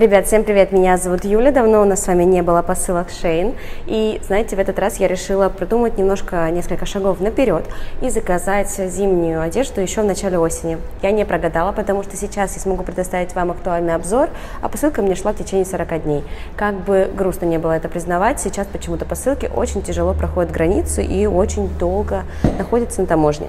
Ребят, всем привет, меня зовут Юля, давно у нас с вами не было посылок Шейн, и знаете, в этот раз я решила продумать немножко, несколько шагов наперед и заказать зимнюю одежду еще в начале осени. Я не прогадала, потому что сейчас я смогу предоставить вам актуальный обзор, а посылка мне шла в течение 40 дней. Как бы грустно не было это признавать, сейчас почему-то посылки очень тяжело проходят границу и очень долго находятся на таможне.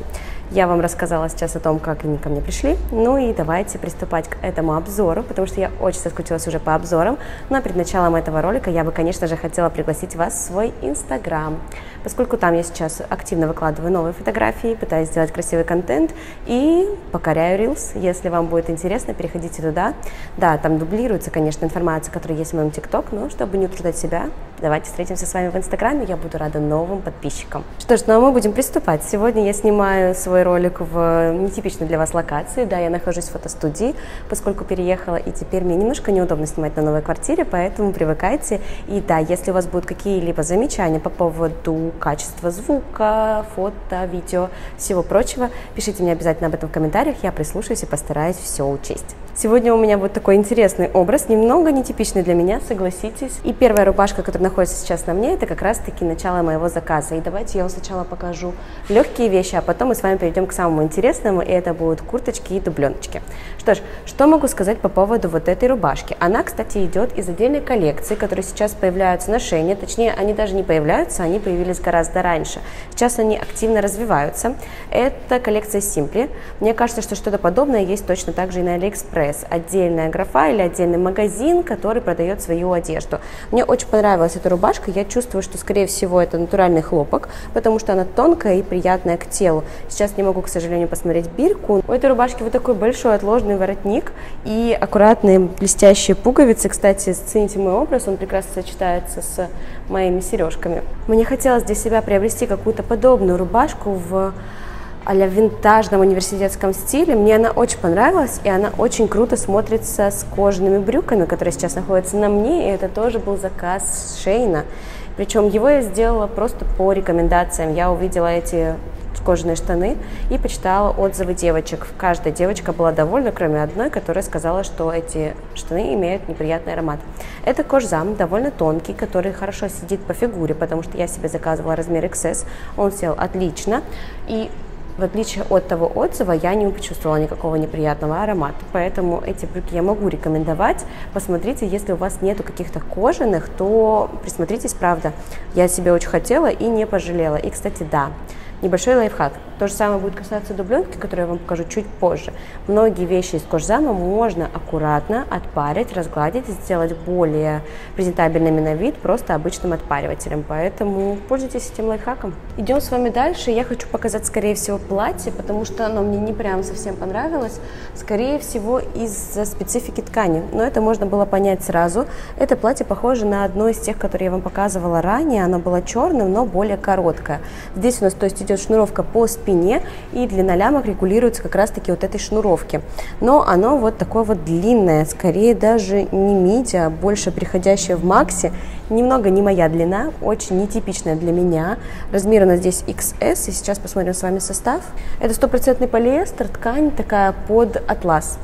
Я вам рассказала сейчас о том, как они ко мне пришли. Ну и давайте приступать к этому обзору, потому что я очень соскучилась уже по обзорам. Но перед началом этого ролика я бы, конечно же, хотела пригласить вас в свой Инстаграм, поскольку там я сейчас активно выкладываю новые фотографии, пытаюсь сделать красивый контент и покоряю Reels. Если вам будет интересно, переходите туда. Да, там дублируется, конечно, информация, которая есть в моем ТикТок, но чтобы не утруждать себя, давайте встретимся с вами в Инстаграме, я буду рада новым подписчикам. Что ж, ну а мы будем приступать. Сегодня я снимаю свой свой ролик в нетипичной для вас локации. Да, я нахожусь в фотостудии, поскольку переехала, и теперь мне немножко неудобно снимать на новой квартире, поэтому привыкайте. И да, если у вас будут какие-либо замечания по поводу качества звука, фото, видео, всего прочего, пишите мне обязательно об этом в комментариях, я прислушаюсь и постараюсь все учесть. Сегодня у меня вот такой интересный образ, немного нетипичный для меня, согласитесь. И первая рубашка, которая находится сейчас на мне, это как раз-таки начало моего заказа. И давайте я вам сначала покажу легкие вещи, а потом мы с вами перейдем к самому интересному, и это будут курточки и дубленочки. Что ж, что могу сказать по поводу вот этой рубашки? Она, кстати, идет из отдельной коллекции, которые сейчас появляются на шейне, точнее, они даже не появляются, они появились гораздо раньше. Сейчас они активно развиваются. Это коллекция Simply. Мне кажется, что что-то подобное есть точно так же и на AliExpress Express, отдельная графа или отдельный магазин, который продает свою одежду. Мне очень понравилась эта рубашка, я чувствую, что, скорее всего, это натуральный хлопок, потому что она тонкая и приятная к телу. Сейчас не могу, к сожалению, посмотреть бирку. У этой рубашки вот такой большой отложенный воротник и аккуратные блестящие пуговицы. Кстати, зацените мой образ, он прекрасно сочетается с моими сережками. Мне хотелось для себя приобрести какую-то подобную рубашку в а винтажном университетском стиле. Мне она очень понравилась, и она очень круто смотрится с кожаными брюками, которые сейчас находятся на мне, и это тоже был заказ Шейна. Причем его я сделала просто по рекомендациям. Я увидела эти кожаные штаны и почитала отзывы девочек. Каждая девочка была довольна, кроме одной, которая сказала, что эти штаны имеют неприятный аромат. Это кожзам, довольно тонкий, который хорошо сидит по фигуре, потому что я себе заказывала размер XS. Он сел отлично. И в отличие от того отзыва, я не почувствовала никакого неприятного аромата, поэтому эти брюки я могу рекомендовать. Посмотрите, если у вас нету каких-то кожаных, то присмотритесь, правда. Я себе очень хотела и не пожалела. И, кстати, да, Небольшой лайфхак. То же самое будет касаться дубленки, которую я вам покажу чуть позже. Многие вещи из кожзама можно аккуратно отпарить, разгладить сделать более презентабельными на вид просто обычным отпаривателем. Поэтому пользуйтесь этим лайфхаком. Идем с вами дальше. Я хочу показать, скорее всего, платье, потому что оно мне не прям совсем понравилось. Скорее всего, из-за специфики ткани. Но это можно было понять сразу. Это платье похоже на одно из тех, которые я вам показывала ранее. Оно было черным, но более короткое. Здесь у нас, то есть, идет идет шнуровка по спине, и длина лямок регулируется как раз-таки вот этой шнуровки. Но оно вот такое вот длинное, скорее даже не миди, а больше приходящее в макси. Немного не моя длина, очень нетипичная для меня. Размер у нас здесь XS, и сейчас посмотрим с вами состав. Это стопроцентный полиэстер, ткань такая под атлас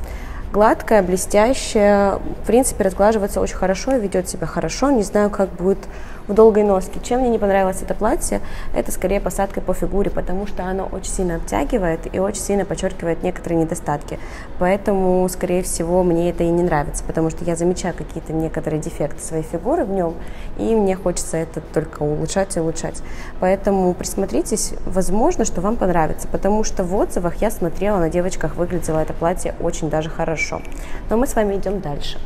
гладкая, блестящая, в принципе, разглаживается очень хорошо, ведет себя хорошо. Не знаю, как будет в долгой носке. Чем мне не понравилось это платье, это скорее посадкой по фигуре, потому что оно очень сильно обтягивает и очень сильно подчеркивает некоторые недостатки. Поэтому, скорее всего, мне это и не нравится, потому что я замечаю какие-то некоторые дефекты своей фигуры в нем, и мне хочется это только улучшать и улучшать. Поэтому присмотритесь, возможно, что вам понравится, потому что в отзывах я смотрела, на девочках выглядело это платье очень даже хорошо. Но мы с вами идем дальше.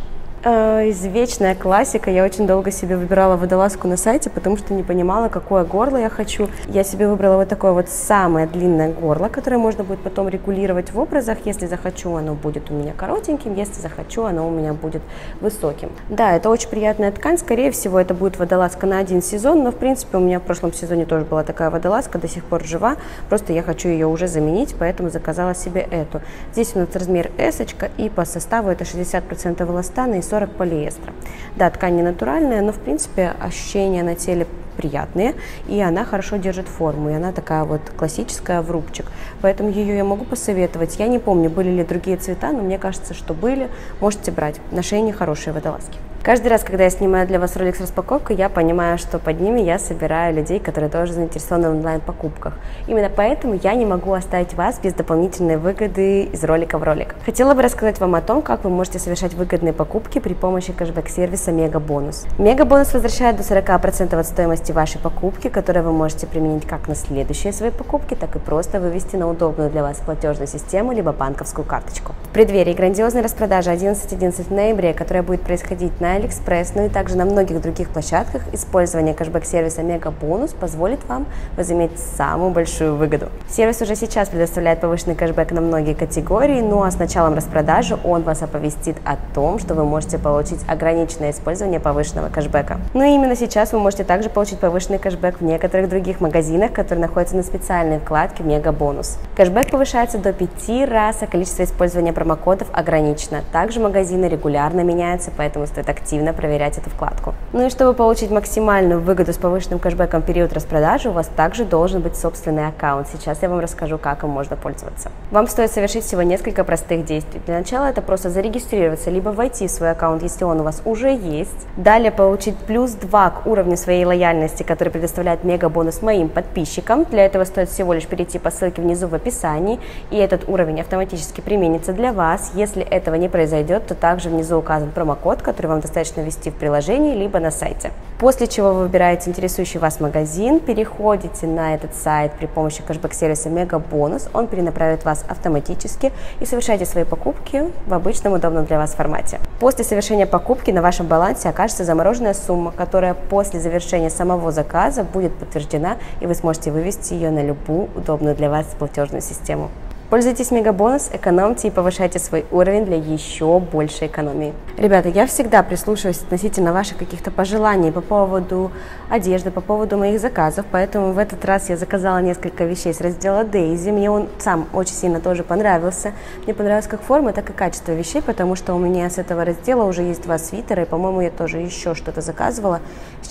Э, извечная классика. Я очень долго себе выбирала водолазку на сайте, потому что не понимала, какое горло я хочу. Я себе выбрала вот такое вот самое длинное горло, которое можно будет потом регулировать в образах. Если захочу, оно будет у меня коротеньким, если захочу, оно у меня будет высоким. Да, это очень приятная ткань. Скорее всего, это будет водолазка на один сезон, но в принципе у меня в прошлом сезоне тоже была такая водолазка, до сих пор жива. Просто я хочу ее уже заменить, поэтому заказала себе эту. Здесь у нас размер S, и по составу это 60% эластана и 40 полиэстера. Да, ткань не натуральная, но в принципе ощущения на теле приятные, и она хорошо держит форму, и она такая вот классическая в рубчик. Поэтому ее я могу посоветовать. Я не помню, были ли другие цвета, но мне кажется, что были. Можете брать. На шее хорошие водолазки. Каждый раз, когда я снимаю для вас ролик с распаковкой, я понимаю, что под ними я собираю людей, которые тоже заинтересованы в онлайн-покупках. Именно поэтому я не могу оставить вас без дополнительной выгоды из ролика в ролик. Хотела бы рассказать вам о том, как вы можете совершать выгодные покупки при помощи кэшбэк-сервиса Мега Бонус. Мега Бонус возвращает до 40% от стоимости вашей покупки, которые вы можете применить как на следующие свои покупки, так и просто вывести на удобную для вас платежную систему либо банковскую карточку. В преддверии грандиозной распродажи 11.11 .11 ноября, которая будет происходить на AliExpress, ну и также на многих других площадках, использование кэшбэк-сервиса Мега Бонус позволит вам возыметь самую большую выгоду. Сервис уже сейчас предоставляет повышенный кэшбэк на многие категории, ну а с началом распродажи он вас оповестит о том, что вы можете получить ограниченное использование повышенного кэшбэка. Ну и именно сейчас вы можете также получить повышенный кэшбэк в некоторых других магазинах, которые находятся на специальной вкладке Мега Бонус. Кэшбэк повышается до 5 раз, а количество использования промокодов ограничено. Также магазины регулярно меняются, поэтому стоит активно активно проверять эту вкладку. Ну и чтобы получить максимальную выгоду с повышенным кэшбэком в период распродажи, у вас также должен быть собственный аккаунт. Сейчас я вам расскажу, как им можно пользоваться. Вам стоит совершить всего несколько простых действий. Для начала это просто зарегистрироваться, либо войти в свой аккаунт, если он у вас уже есть. Далее получить плюс 2 к уровню своей лояльности, который предоставляет мега бонус моим подписчикам. Для этого стоит всего лишь перейти по ссылке внизу в описании, и этот уровень автоматически применится для вас. Если этого не произойдет, то также внизу указан промокод, который вам достаточно достаточно ввести в приложении, либо на сайте. После чего вы выбираете интересующий вас магазин, переходите на этот сайт при помощи кэшбэк-сервиса Мега Бонус, он перенаправит вас автоматически и совершаете свои покупки в обычном удобном для вас формате. После совершения покупки на вашем балансе окажется замороженная сумма, которая после завершения самого заказа будет подтверждена и вы сможете вывести ее на любую удобную для вас платежную систему. Пользуйтесь мегабонус, экономьте и повышайте свой уровень для еще большей экономии. Ребята, я всегда прислушиваюсь относительно ваших каких-то пожеланий по поводу одежды, по поводу моих заказов, поэтому в этот раз я заказала несколько вещей с раздела Daisy. Мне он сам очень сильно тоже понравился. Мне понравилась как форма, так и качество вещей, потому что у меня с этого раздела уже есть два свитера, и, по-моему, я тоже еще что-то заказывала.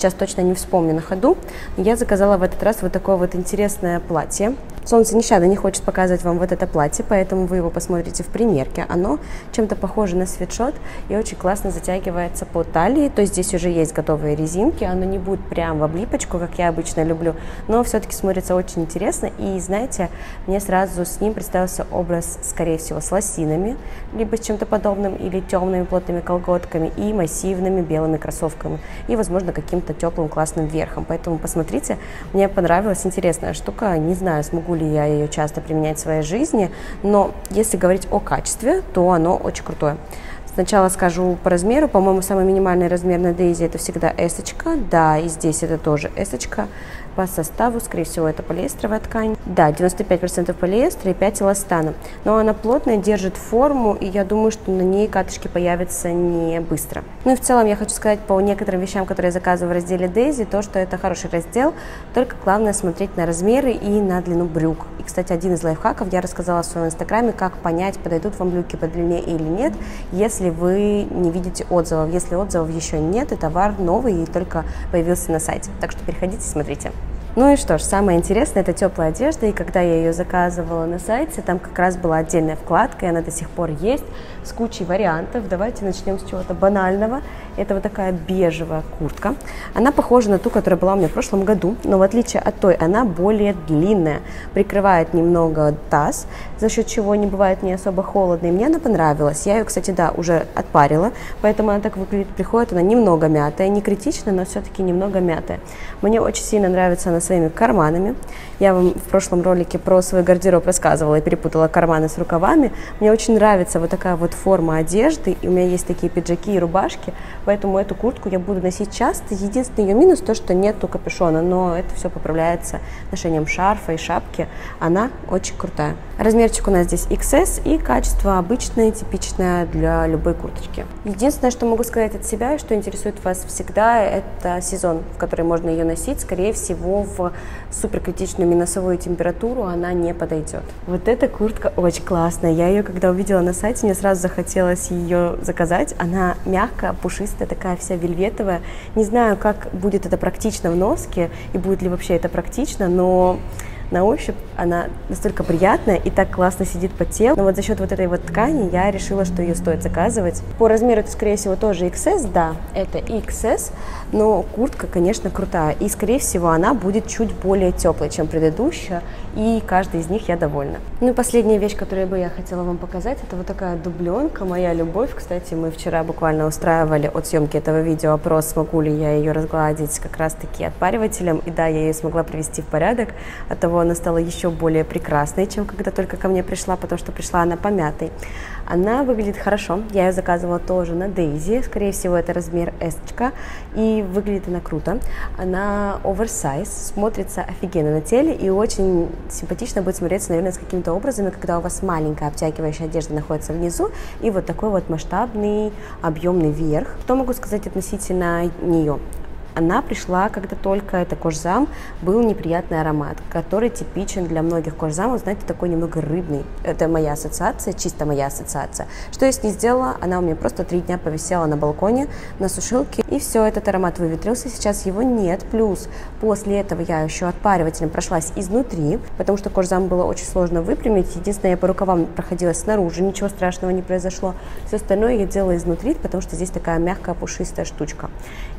Сейчас точно не вспомню на ходу. Я заказала в этот раз вот такое вот интересное платье. Солнце нещадно не хочет показывать вам вот это платье, поэтому вы его посмотрите в примерке. Оно чем-то похоже на свитшот и очень классно затягивается по талии. То есть здесь уже есть готовые резинки, оно не будет прям в облипочку, как я обычно люблю, но все-таки смотрится очень интересно. И знаете, мне сразу с ним представился образ, скорее всего, с лосинами, либо с чем-то подобным, или темными плотными колготками, и массивными белыми кроссовками, и, возможно, каким-то теплым классным верхом. Поэтому посмотрите, мне понравилась интересная штука. Не знаю, смогу ли я ее часто применять в своей жизни, но если говорить о качестве, то оно очень крутое. Сначала скажу по размеру. По-моему, самый минимальный размер на Дейзи это всегда S. Да, и здесь это тоже S. По составу, скорее всего, это полиэстеровая ткань. Да, 95% полиэстера и 5 эластана. Но она плотная, держит форму, и я думаю, что на ней катышки появятся не быстро. Ну и в целом я хочу сказать по некоторым вещам, которые я заказываю в разделе Daisy, то, что это хороший раздел, только главное смотреть на размеры и на длину брюк. И, кстати, один из лайфхаков я рассказала в своем инстаграме, как понять, подойдут вам брюки по длине или нет, если вы не видите отзывов. Если отзывов еще нет, и товар новый и только появился на сайте. Так что переходите, смотрите. Ну и что ж, самое интересное это теплая одежда, и когда я ее заказывала на сайте, там как раз была отдельная вкладка, и она до сих пор есть, с кучей вариантов. Давайте начнем с чего-то банального. Это вот такая бежевая куртка. Она похожа на ту, которая была у меня в прошлом году, но в отличие от той, она более длинная, прикрывает немного таз, за счет чего не бывает не особо холодно, и мне она понравилась. Я ее, кстати, да, уже отпарила, поэтому она так выглядит, приходит, она немного мятая, не критично, но все-таки немного мятая. Мне очень сильно нравится она своими карманами. Я вам в прошлом ролике про свой гардероб рассказывала и перепутала карманы с рукавами. Мне очень нравится вот такая вот форма одежды, и у меня есть такие пиджаки и рубашки, поэтому эту куртку я буду носить часто. Единственный ее минус то, что нету капюшона, но это все поправляется ношением шарфа и шапки. Она очень крутая. Размерчик у нас здесь XS и качество обычное, типичное для любой курточки. Единственное, что могу сказать от себя что интересует вас всегда, это сезон, в который можно ее носить, скорее всего, в суперкритичную минусовую температуру она не подойдет. Вот эта куртка очень классная. Я ее, когда увидела на сайте, мне сразу захотелось ее заказать. Она мягкая, пушистая, такая вся вельветовая. Не знаю, как будет это практично в носке и будет ли вообще это практично, но на ощупь она настолько приятная и так классно сидит по телу. Но вот за счет вот этой вот ткани я решила, что ее стоит заказывать. По размеру это, скорее всего, тоже XS, да, это XS, но куртка, конечно, крутая. И, скорее всего, она будет чуть более теплой, чем предыдущая, и каждой из них я довольна. Ну и последняя вещь, которую бы я хотела вам показать, это вот такая дубленка, моя любовь. Кстати, мы вчера буквально устраивали от съемки этого видео опрос, смогу ли я ее разгладить как раз-таки отпаривателем. И да, я ее смогла привести в порядок. От того она стала еще более прекрасной, чем когда только ко мне пришла, потому что пришла она помятой. Она выглядит хорошо. Я ее заказывала тоже на Дейзи. Скорее всего, это размер S. И выглядит она круто. Она оверсайз, смотрится офигенно на теле и очень симпатично будет смотреться, наверное, с какими-то образами, когда у вас маленькая обтягивающая одежда находится внизу и вот такой вот масштабный объемный верх. Что могу сказать относительно нее? Она пришла, когда только это кожзам, был неприятный аромат, который типичен для многих кожзамов, знаете, такой немного рыбный. Это моя ассоциация, чисто моя ассоциация. Что я с ней сделала? Она у меня просто три дня повисела на балконе, на сушилке, и все, этот аромат выветрился, сейчас его нет. Плюс после этого я еще отпаривателем прошлась изнутри, потому что кожзам было очень сложно выпрямить. Единственное, я по рукавам проходила снаружи, ничего страшного не произошло. Все остальное я делала изнутри, потому что здесь такая мягкая пушистая штучка.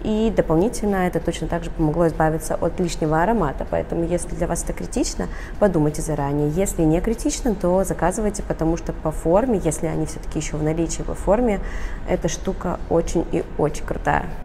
И дополнительно дополнительно это точно так же помогло избавиться от лишнего аромата. Поэтому, если для вас это критично, подумайте заранее. Если не критично, то заказывайте, потому что по форме, если они все-таки еще в наличии по форме, эта штука очень и очень крутая.